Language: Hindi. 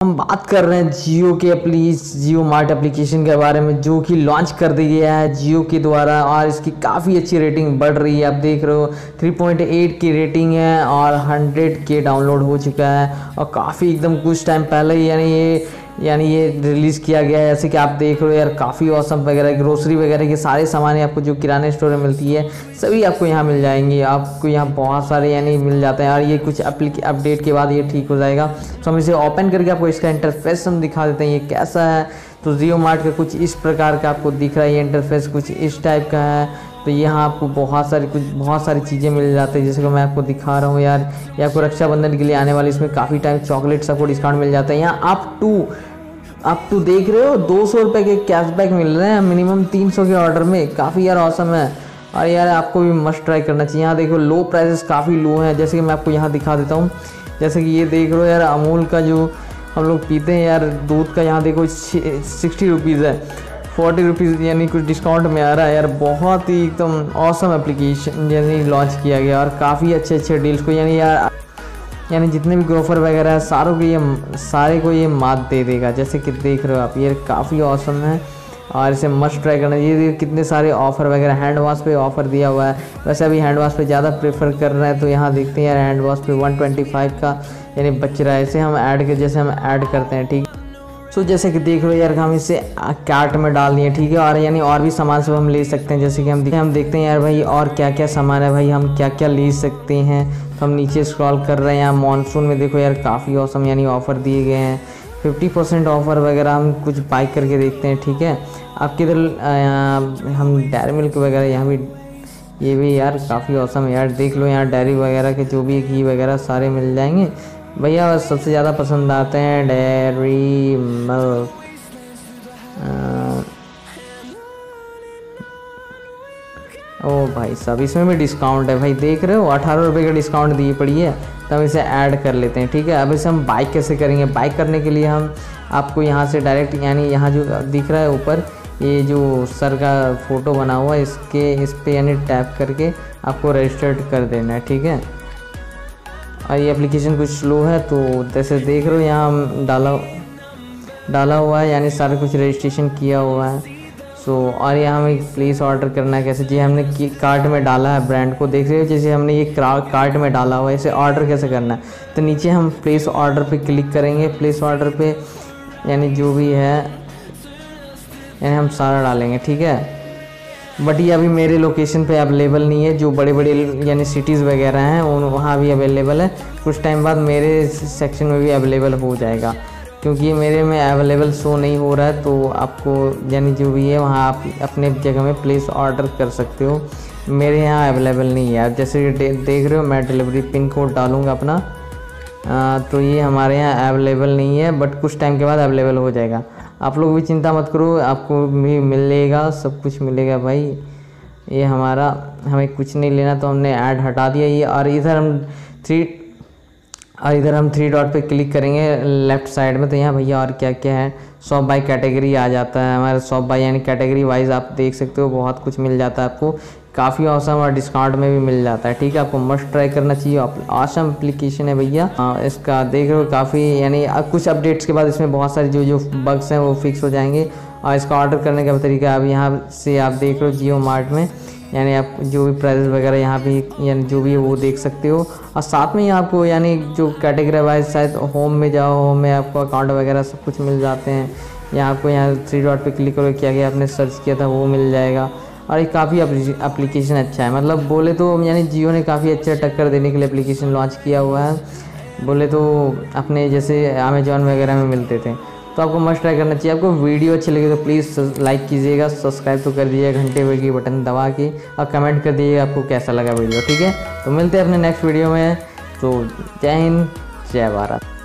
हम बात कर रहे हैं जियो के प्लीज़ जियो मार्ट एप्लीकेशन के बारे में, जो कि लॉन्च कर दिया गया है जियो के द्वारा और इसकी काफ़ी अच्छी रेटिंग बढ़ रही है। आप देख रहे हो 3.8 की रेटिंग है और 100 के डाउनलोड हो चुका है और काफ़ी एकदम कुछ टाइम पहले ही, यानी ये यानी ये रिलीज़ किया गया है। जैसे कि आप देख रहे हो यार, काफ़ी औसम वगैरह ग्रोसरी वगैरह के सारे सामान आपको जो किराने स्टोर में मिलती है, सभी आपको यहाँ मिल जाएँगी। आपको यहाँ बहुत सारे यानी मिल जाते हैं। और ये कुछ अपडेट के बाद ये ठीक हो जाएगा। तो हम इसे ओपन करके आपको इसका इंटरफेस हम दिखा देते हैं। ये कैसा है? तो जियो मार्ट का कुछ इस प्रकार का आपको दिख रहा है। ये इंटरफेस कुछ इस टाइप का है। तो यहाँ आपको बहुत सारी, कुछ बहुत सारी चीज़ें मिल जाती है, जैसे कि मैं आपको दिखा रहा हूँ यार, ये आपको रक्षाबंधन के लिए आने वाले इसमें काफ़ी टाइम चॉकलेट्स आपको डिस्काउंट मिल जाता है। यहाँ आप टू आप तो देख रहे हो, दो सौ रुपये के कैशबैक मिल रहे हैं मिनिमम तीन सौ के ऑर्डर में। काफ़ी यार औसम है। और यार आपको भी मस्ट ट्राई करना चाहिए। यहाँ देखो लो प्राइसेस काफ़ी लो हैं, जैसे कि मैं आपको यहाँ दिखा देता हूँ। जैसे कि ये देख रहे हो यार, अमूल का जो हम लोग पीते हैं यार, दूध का यहाँ देखो सिक्सटी रुपीज़ है। फोर्टी रुपीज़ यानी कुछ डिस्काउंट में आ रहा है यार। बहुत ही एकदम औसम एप्लीकेशन यानी लॉन्च किया गया और काफ़ी अच्छे अच्छे डील्स को यानी यार, यानी जितने भी ग्रोफर वगैरह है, सारों को ये, सारे को ये मात दे देगा। जैसे कि देख रहे हो आप, ये काफ़ी औसम है और इसे मस्ट ट्राई करना। ये कितने सारे ऑफ़र वगैरह हैंड वॉश पे ऑफ़र दिया हुआ है। वैसे अभी हैंड वॉश पे ज़्यादा प्रेफर कर रहे हैं तो यहाँ देखते हैं यार हैंड वॉश पे 125 का यानी बच रहा है। इसे हम ऐड कर, जैसे हम ऐड करते हैं, ठीक सो so, जैसे कि देख हो यार हम इसे कार्ट में डाल दिए ठीक है? और यानी और भी सामान सब हम ले सकते हैं जैसे कि हम हम देखते हैं यार भाई और क्या क्या सामान है भाई हम क्या क्या ले सकते हैं? तो हम नीचे स्क्रॉल कर रहे हैं यहाँ मानसून में देखो यार काफ़ी औसम यानी ऑफ़र दिए गए हैं। फिफ्टी परसेंट ऑफ़र वगैरह हम कुछ बाइक करके देखते हैं ठीक है? आपके इधर हम डेयरी मिल्क वगैरह यहाँ भी ये भी यार काफ़ी औसम यार। देख लो यहाँ डेयरी वगैरह के जो भी घी वगैरह सारे मिल जाएँगे। भैया बस सबसे ज़्यादा पसंद आते हैं डेयरी मिल्क। ओ भाई साहब, इसमें भी डिस्काउंट है भाई, देख रहे हो? अठारह रुपये का डिस्काउंट दिए पड़ी है तो हम इसे ऐड कर लेते हैं, ठीक है? अब इसे हम बाइक कैसे करेंगे? बाइक करने के लिए हम आपको यहाँ से डायरेक्ट यानी यहाँ जो दिख रहा है ऊपर, ये जो सर का फ़ोटो बना हुआ है, इसके, इस पर यानी टैप करके आपको रजिस्टर्ड कर देना है, ठीक है? और ये एप्लीकेशन कुछ स्लो है तो जैसे देख रहे हो यहाँ डाला डाला हुआ है, यानी सारा कुछ रजिस्ट्रेशन किया हुआ है। सो और यहाँ हमें प्लेस ऑर्डर करना है कैसे? जी, हमने कार्ट में डाला है ब्रांड को। देख रहे हो, जैसे हमने ये कार्ट में डाला हुआ है, इसे ऑर्डर कैसे करना है? तो नीचे हम प्लेस ऑर्डर पे क्लिक करेंगे। प्लेस ऑर्डर पे, यानी जो भी है, यानी हम सारा डालेंगे, ठीक है? बट ये अभी मेरे लोकेशन पे अवेलेबल नहीं है जो बड़े बड़े यानी सिटीज़ वगैरह हैं उन वहाँ भी अवेलेबल है। कुछ टाइम बाद मेरे सेक्शन में भी अवेलेबल हो जाएगा। क्योंकि मेरे में अवेलेबल शो नहीं हो रहा है तो आपको यानी जो भी है वहाँ आप अपने जगह में प्लेस ऑर्डर कर सकते हो। मेरे यहाँ अवेलेबल नहीं है। जैसे दे, देख रहे हो मैं डिलीवरी पिन कोड डालूँगा अपना। आ, तो ये हमारे यहाँ अवेलेबल नहीं है बट कुछ टाइम के बाद अवेलेबल हो जाएगा। आप लोग भी चिंता मत करो, आपको भी मिलेगा, सब कुछ मिलेगा भाई। ये हमारा, हमें कुछ नहीं लेना तो हमने ऐड हटा दिया ये। और इधर हम थ्री और इधर हम थ्री डॉट पे क्लिक करेंगे लेफ़्ट साइड में तो यहाँ भैया और क्या क्या है? शॉप बाई कैटेगरी आ जाता है हमारे शॉप बाई यानी कैटेगरी वाइज आप देख सकते हो, बहुत कुछ मिल जाता है आपको। काफ़ी औसम और डिस्काउंट में भी मिल जाता है, ठीक है? आपको मस्ट ट्राई करना चाहिए आसम एप्लीकेशन है भैया। इसका देख रहे हो, काफ़ी यानी कुछ अपडेट्स के बाद इसमें बहुत सारे जो जो बग्स हैं वो फिक्स हो जाएँगे। और इसका ऑर्डर करने का तरीका, अब यहाँ से आप देख रहे हो जियो मार्ट में। यानी आप जो भी प्राइस वगैरह यहाँ भी यानी जो भी है वो देख सकते हो। और साथ में ही आपको, यानी जो कैटेगरी वाइज शायद होम में जाओ होम में आपको अकाउंट वगैरह सब कुछ मिल जाते हैं। या आपको यहाँ थ्री डॉट पे क्लिक करो किया गया आपने सर्च किया था, वो मिल जाएगा। और ये काफ़ी अप्लीकेशन अच्छा है। मतलब बोले तो यानी जियो ने काफ़ी अच्छा टक्कर देने के लिए एप्लीकेशन लॉन्च किया हुआ है। बोले तो अपने जैसे अमेजोन वगैरह में मिलते थे। तो आपको मस्ट ट्राई करना चाहिए। आपको वीडियो अच्छी लगे तो प्लीज़ लाइक कीजिएगा सब्सक्राइब तो कर दीजिएगा, घंटे की बटन दबा के और कमेंट कर दीजिएगा आपको कैसा लगा वीडियो ठीक है? तो मिलते हैं अपने नेक्स्ट वीडियो में। तो जय हिंद, जय भारत।